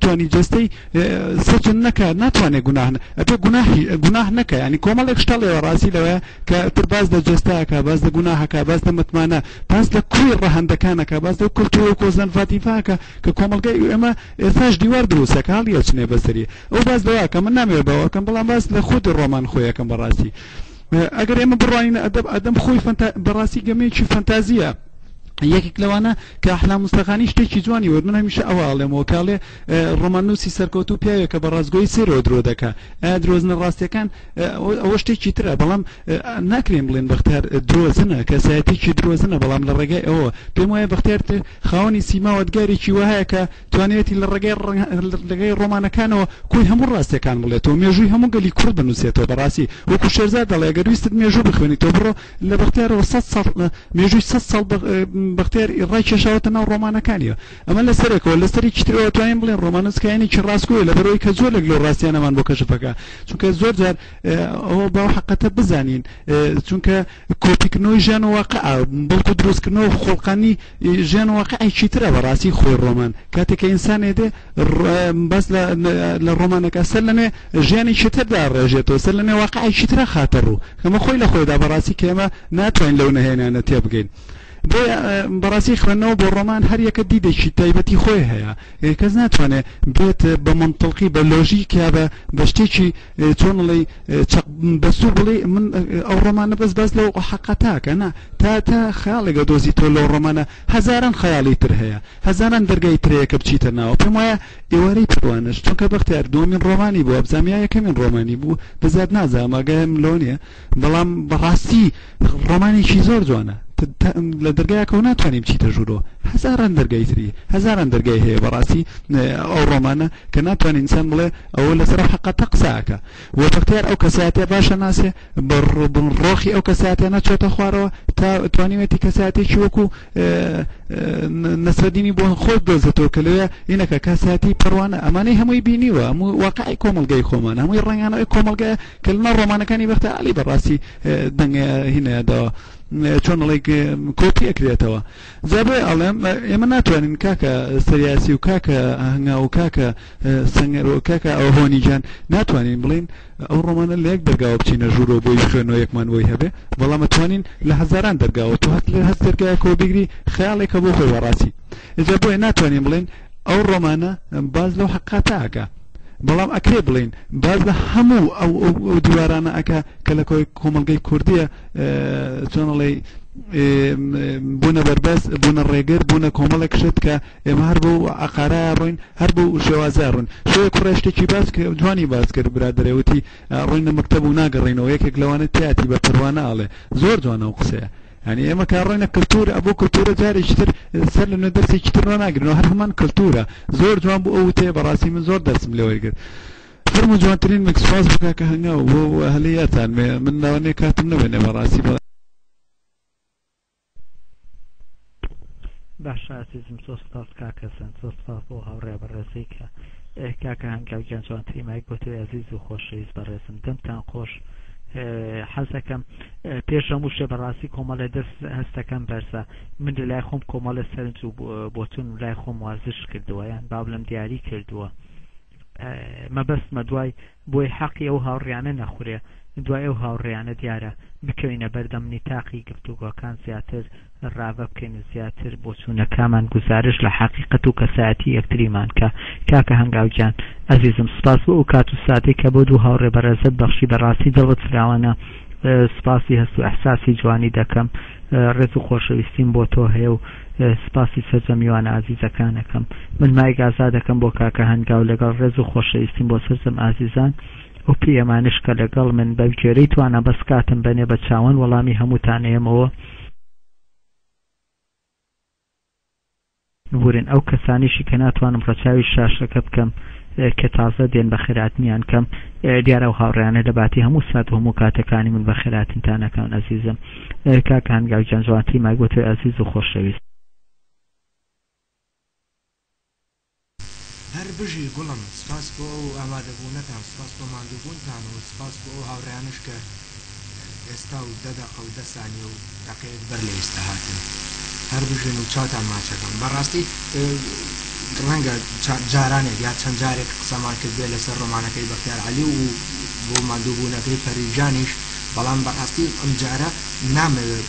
توانی جەستەی سجن نەکە ناتوانێت گوناه ئەبێ گوناهی گوناه نەکە ینی کۆمەڵێک شتە لێوە ڕاستی لەوەیە کە تر باز لە جەستەکە باز لە گوناهەکە باز لە متمانە باز لە کوی ڕەهندەکانەکە باز لە کللتور کۆزن فاتیفاکە کە کۆمەلگای ئێمە ئێساش دیوار دروستەکە هەڵیە چنێ بەسەری ئەو باز لەوە کە من نامێ بەوەکەم بەڵام باز لە خودی ڕۆمان خۆیەکەم بەڕاستی ئەگەر ئێمە بڕوانینە ئەدەب ئەدەم خۆی بەڕاستی گەمەیەکی فەنتازیە یەکێک لەوانە کە ئەحلام مستەخانی شتێکی جوانی وت من هەمیشە ئەوە ئاڵێمەوە کاڵێ ڕۆماننووسی سەرکەوت و پیاوێک کە بە ڕاستگۆی سێرەوە درۆ دەکە ئایا درۆزنە ڕاستیەکان ئەوە شتێکی ترە بەڵام ناکرێن بڵێن بەختار درۆزنە کەسایەتێکی درۆزنە بەڵام لە ڕێگای ئەوە پێم وایە بەختێرتر خاوەنی سیماوەدگارێکی وهەیە کە توانیوێتی لە ڕێگەی ڕۆمانەکانەوە کۆی هەموو ڕاستیەکان بڵێتەوە مێژووی هەموو گەلی کورد بنووسێتەوە بەڕاستی وەکو شێرزاد دەڵێ گەر ویستت مێژوو بخوێنی تۆ بڕۆ لە بەختیارەوە سەد ساڵ مێژووی سەد ساڵ بەختیار ڕای کێشاوەتە ناو ڕۆمانەکانیەوە ئەمە لە سەرێکەوە لە سەرێکی ترەوە توانین بڵێن ڕۆمانسکایانێکی ڕاستگۆیە لە بەرەوەی کە زۆر لەک لەو ڕاستیانەمان بۆ کەشفەکە چونکە زۆر جار ئەوە باو حقەتە بزانین چونکە کۆپیکردنەوەی ژیان و واقع بەڵکو دروستکردنەوە خۆڵقانی ژیان واقعی چیترە بەڕاستی خۆی ڕۆمان کاتێک کە ئینسان ئێدێ بەس لە ڕۆمانەکە سەر لە نوێ ژیانی چیتر داڕێژێتەوە سەر لە نوێ واقعی چیترە خاتە ڕوو ئەمە خۆی لە خۆیدا بەڕاستی کە ئێمە ناتوانین لەو نەهێنانە تێبگەین بۆ بەڕاستی خوێندنەوە بۆ ڕۆمان هەر یەکە دیدێکی تایبەتی خۆی هەیە کەس ناتوانێت بێت بە منتڵقی بە لۆژیکیا بە بە شتێکی چۆن ئڵێی چەق بەسو بڵێ من ئەو ڕۆمانە بەس باس لەو حەقە تاکە نا تا تا خەیاڵێکە دۆزی تۆ لەو ڕۆمانە هەزاران خەیاڵی تر هەیە هەزاران دەرگای ترەیە کە بچیتە ناوە پێم وایە ئێوارەی پروانەش چونکە بەختیار دومین ڕۆمانی بووە بزانام یا یەکەمین ڕۆمانی بوو دەزات نازانم ئاگایم لەوە نییە بەڵام بەڕاستی ڕۆمانێکی زۆر جوانە لە دەرگایەکەەوە ناتوانین بچیتە ژوورەوە هەزاران دەرگای تری هەزاران دەرگای هەیە بەڕاستی ئەو ڕۆمانە کە ناتوانین سەن بڵێ ئەوە لەسەر حقەتە قساکە و بەختیار ئەو کەساتێ باشە ناسێ بەڕبن ڕۆخی ئەو کەساتە نەچێتە خوارەوە تا توانیوێتی کەساتێکی وەکو نەسرەدینی بۆ خۆت دۆزێتەوە کە لەوێ ئینەکە کەساتی پڕوانە ئەمانەی هەمووی بینیوە هەموو واقعی کۆمەلگای خۆمان هەمووی ڕنگانەوەی کۆمەلگای کلمە ڕۆمانەکانی بەختە عەلی بەڕاستی دەنگ هینەیەدەوە چۆن ڵێک کۆپی ئەکرێتەوە جابێ ئەڵێم ئێمە ناتوانین کاکە سریاسی و کاکە هەنگا و کاکە سنگەر و کاکە ئەو هۆنیجان ناتوانین بڵین ئەو ڕۆمانە لە یەک دەرگاوە بچینە ژوورۆ بۆی خوێنەوە یەکمان بۆی هەبێ بەڵام توانین لە هەزاران دەرگاوە تو هەست لە هەست دەرگایە کۆبیگری خیاڵێکە بۆ خۆی وەڕاستی جا بۆیە ناتوانین بڵێن ئەو ڕۆمانە باز لەو حقاتە ئەکا بەڵام ئەکرێ بڵین باز لە هەموو ئەو دیوارانە ئەکا کە لە کۆی کۆمەلگەی کوردیە چۆنڵی بوونە بەربەست بوونە ڕێگر بوونە کۆمەڵێک شت کە ئێمە هەر بوو عقارا ڕوین هەر بوو شێوازە ڕوون شێ کوڕێشتێکی باس کە جوانی باس کرد برادرەوتی ڕوینە مکتتەب و ناگەڕینەوە یەکێک لەوانە تیاتی بە پروانە ئاڵێ زۆر جوانە و قسەیە یانی ئێمە کە ڕۆینە کللتور ئە بۆ کللتورە جارێکی تر سەر لە نەدەسێکی تر ڕۆ ناگرنەوە هەر هەمان کللتورە زۆر جوان بوو ئەو وتەیە بەڕاستی من زۆر دەستم لێ وەرگرت فەرمو جوانترین مکس سپاس بۆ کاکە هەنگاو بۆ هەلەیەتان من ناوەنێ کاتم نەبێنێ بەڕاستی بە باشە ئازیزم زۆر سپاس کاکە سەند زۆر سپاس بۆ هاوڕێ بەڕێزەی کە کاکە هەنگاو گیان جوانترین مایک بۆ تۆی ئازیز و خۆشەویست بەڕێزم دەمتان خۆش حەزەکەم پێش هەموو شتێ بەڕاستی کۆمەڵێ دەست هەستەکەم بەرزە من لە لای خۆم کۆمەڵێ سەرنج و بۆچون لای خۆم وەرزش کردووە یان بابلم دیاری کردووە مەبەستمە دوای بۆی حەقی ئەو هاوڕیانە نەخورێ دوای ئەو هاوڕێیانە دیارە بکەوینە بەردەم نیتاقی گفتوگۆکان زیاتر ڕاڤە بکەین و زیاتر بۆچوونەکامان گوزارش لە حەقیقەت و کەسایەتی یەکتریمان کا. کاکە هەنگاو گیان. ئەزیزم سوپاس بۆ ئەو کات و ساتەی کە بۆ دوو هاوڕێ بەڕێزت بەخشی بەڕاستی دڵت فراوانە سوپاسی هەست و ئیحساسی جوانی دەکەم ڕێز و خۆشەویستیم بۆ تۆ هەیە و سوپاسی سەرجەم میوانە ئازیزەکانەکەم من مایک ئازادەکەم بۆ کاکە هەنگاو لەگەڵ ڕێز و خۆشەویستیم بۆ سەرجەم ئازیزان. وپێی ئەمانەش کە لەگەڵ من بە گوێرەی توانا بەس کاتم بەنێ بە چاوان وەڵامی هەمووتان ئەیەمەوە. نبورن ئەو کەسانیشی کە ناتوانم ڕەچاوی شاشەکە بکەم کە تازە دێن بە خێراتنیان کەم دیارە ئەو هاوڕیانە لە باتی هەموو سات و هەموو کاتەکانی من بە خێراتنتانەکەم ئەزیزم کاکە هەنگاو جەنجوانتی مایگوتۆی ئەزیز و خۆشەویست هەر بژی گوڵم سوپاس بۆ ئەو ئامادەبوونەتان سوپاس بۆ ماندووبوونتان و سوپاس بۆ ئەو هاوڕێیانەش کە ئێستا و دە دەقە و دە سانیە و دەقەیەک بەر لە ئیستا هاتن هەر بژین و چاوتان ماچە کەم بەڕاستی ڕەنگە جارانێک یا چەند جارێک قسەمان کردبێ لەسەر ڕۆمانەکەی بەختیار عەلی و بۆ ماندووبوونەکەی پەریجانیش بەڵام بەڕاستی ئەم جارە نامەوێ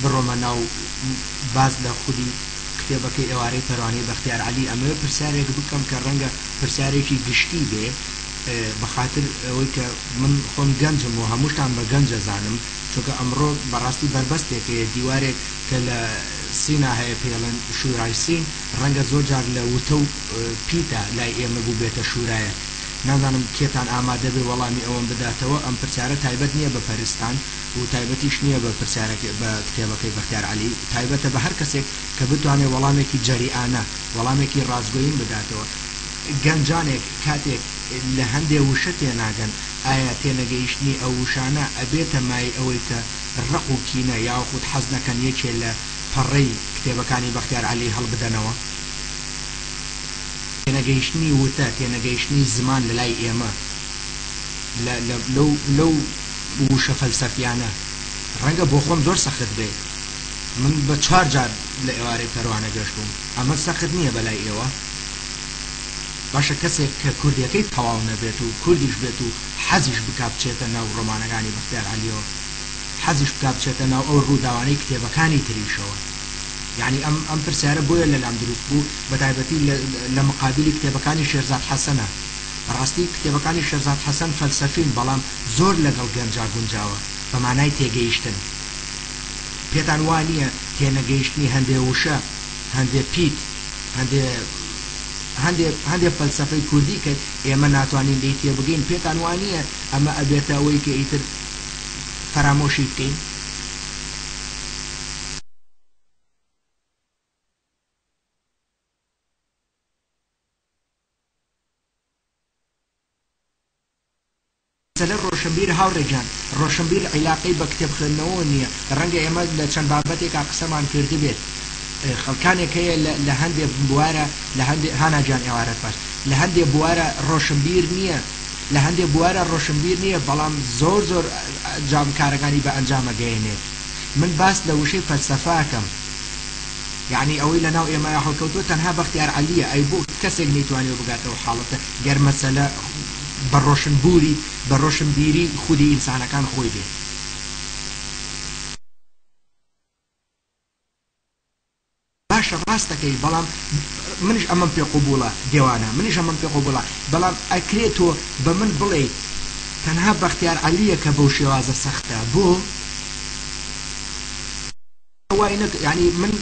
بڕۆمە ناو باس لە خودی کتێبەکەی ئێوارەی پەروانەی بەختیار عەلی ئەمەوێ پرسیارێک بکەم کە ڕەنگە پرسیارێکی گشتی بێ بە خاتر ئەوەی کە من خۆم گەنجم و هەمووشتان بە گەنج ئەزانم چونکە ئەمڕۆ بەڕاستی بەربەستێک هەیە دیوارێک کە لە سینا هەیە پێی ئەڵێن شورای سین ڕەنگە زۆر جار لە وتە و پیتە لای ئێمە بووبێتە شورایەک نازانم کێتان ئامادە بێ وەڵامی ئەوەم بداتەوە ئەم پرسیارە تایبەت نییە بە پەرستان و تایبەتیش نییە بە پرسیارەکەی بە کتێبەکەی بەختیار عەلی، تایبەتە بە هەر کەسێک کە بتوانێت وەڵامێکی جەریئانە، وەڵامێکی ڕاستگۆین بداتەوە. گەنجانێک کاتێک لە هەندێ وشە تێناگەن، ئایا تێنەگەیشتنی ئەو وشانە ئەبێتە مایەی ئەوەی کە ڕق و کینە یاخود حەز نەکەن یەکێ لە پەڕەی کتێبەکانی بەختیار عەلی هەڵبدەنەوە؟ تێنەگەیشتنی وتە، تێنەگەیشتنی زمان لە لای ئێمە لە لە لەو لەو ووشە فەلسەفیانە ڕەنگە بۆ خۆم زۆر سەخت بێ من بە چوار جار لە ئێوارەی پەروانە گەش بووم ئەمە سەخت نیە بە لای ئێوە باشە کەسێک کە کوردیەکەی تەواو نەبێت و کوردیش بێت و حەزیش بکا بچێتە ناو ڕۆمانەکانی بەختیار عەلیەوە حەزیش بکا بچێتە ناو ئەو ڕووداوانەی کتێبەکانی تریشەوە یانی ئەم ئەم پرسیارە بۆیە لە لام دروست بوو بە تایبەتی لە لە مقابلی کتێبەکانی شێرزاد حەسەنە بە ڕاستی کتێبەکانی شێرزاد حەسەن فەلسەفین بەڵام زۆر لەگەڵ گەنجا گونجاوە بە مانای تێگەیشتن. پێتان وا نییە تێنەگەیشتنی هەندێ وشە، هەندێ پیت، هەندێ هەندێ هەندێ فەلسەفەی کوردی کە ئێمە ناتوانین لێی تێبگەین، پێتان وا نییە ئەمە ئەبێتە ئەوەی کە ئیتر فەرامۆشی بکەین؟ سەرەر ڕۆشنبیر هاوڕێ گیان، ڕۆشنبیر عیلاقەی بە کتێب خوێندنەوەوە نییە، ڕەنگە ئێمە لە چەند بابەتێکا قسەمان کردبێت، خەڵکانێک هەیە لە لە هەندێ بوارا لە هەندێ، هانا گیان ئێوارەت باش، لە هەندێ بوارا ڕۆشنبیر نییە، لە هەندێ بوارا ڕۆشنبیر نییە، بەڵام زۆر زۆر جا کارەکانی بە ئەنجام ئەگەیەنێت. من باس لە وشەی فەلسەفە ئەکەم. یەعنی ئەوەی لەناو ئێمەیا هەڵکەوتووە تەنها بەختیار عەلیە ئەی بۆ کەسێک نەیتوانیوە بگاتە ئەو حاڵەتە گەر مەسەلە بە ڕۆشنبوری بە ڕۆشنبیری خودی ئینسانەکان خۆی بێ. باشە ڕاست دەکەی بەڵام منیش ئەمەم پێ قبوڵە دێوانە منیش ئەمەم پێ قبوڵە بەڵام ئەکرێ تۆ بە من بڵێی تەنها بەختیار عەلیە کە بەو شێوازە سەختە بۆ؟ وای نەک یانی من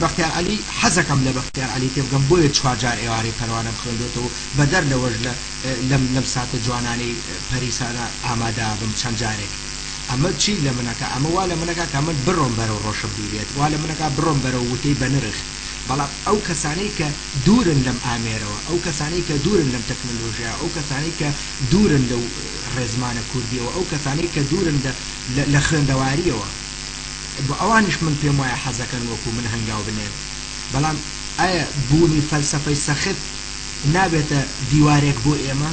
بەختیار عەلی حەزەکەم لە بەختیار عەلی تێبگەم بۆیە چوار جار ئێوارەی پەروانەم خوێندۆتەوە بەدەر لەوەش لە لەم لەم ساتە جوانانەی پەریسانە ئامادەابم چەند جارێک ئەمە چی لە منەکا ئەمە وا لە منەکا کە من بڕۆم بەرەو ڕۆشنبیریەت وا لە منەکا بڕۆم بەرەو وتەی بەنرخ بەڵام ئەو کەسانەی کە دوورن لەم ئامێرەوە ئەو کەسانەی کە دوورن لەم تەکنەلۆژیایەوە ئەو کەسانەی کە دوورن لەو ڕێزمانە کوردیەوە ئەو کەسانەی کە دوورن لە لە خوێندەواریەوە بۆ ئەوانیش من پێم وایە حەزەکەن وەکو من هەنگاو بنێن بەڵام ئایا بوونی فەلسەفەی سەخت نابێتە دیوارێک بۆ ئێمە؟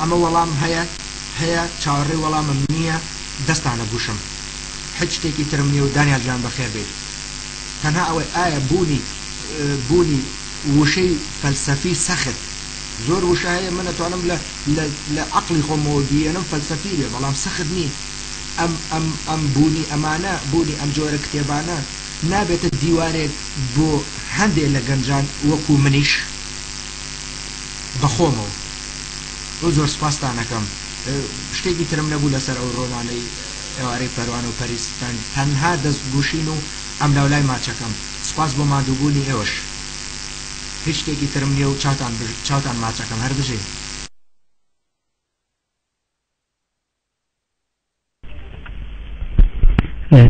ئەمە وەڵام هەیە هەیە چاوەڕێی وەڵامم نیە دەستانە گوشم حیچ شتێکی ترم نیە و دانیال گیان بەخێر بێیت تەنها ئەوەی ئایا بوونی بوونی ووشەی فەلسەفی سەخت زۆر ووشە هەیە من ئەتوانم لە لە لە عەقڵی خۆمەوە بیێنم فەلسەفی بێ بەڵام سەخت نی ئەم ئەم ئەم بوونی ئەمانە بوونی ئەم جۆرە کتێبانە نابێتە دیوارێک بۆ هەندێ لە گەنجان وەکوو منیش بەخۆمەوە و زۆر سوپاستان ئەکەم شتێکی ترم نەبوو لەسەر ئەو ڕۆمانەی ئێوارەی پەروانە و پەری سپەند تەنها دەست گووشین و ئەملاولای ماچەکەم سوپاس بۆ ماندوو بوونی ئێوەش. هیچ شتێکی ترم نیە و چاوتان بژ چاوتان ماچەکەم هەر بژین.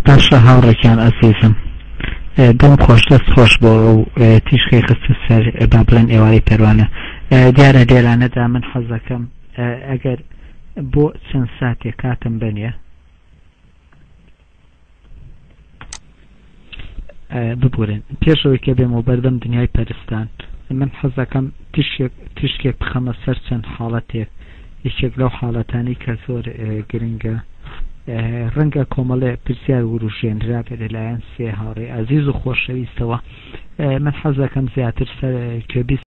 باشە هاوڕێکیان ئەزیزم دەم خۆش دەست خۆش بۆ ئەو تیشکەی خستە سەر با بڵێن ئێوارەی پێروانە دیارە لێرانەدا من حەزەکەم ئەگەر بۆ چەند ساتێک کاتم بەنیە ببورن پێشەوەی کە بێمەوە بەردەم دنیای پەرستان من حەزەکەم تشکێک بخەمە سەر چەند حاڵەتێک یەکێک لەو حاڵەتانی کە زۆر گرنگە ڕەنگە کۆمەڵێ پرسیار وروژێنرا بێ لەلایەن سێ هاوڕێ ئازیز و خۆشەویستەوە من حەزەکەم زیاتر سەر کوێبیست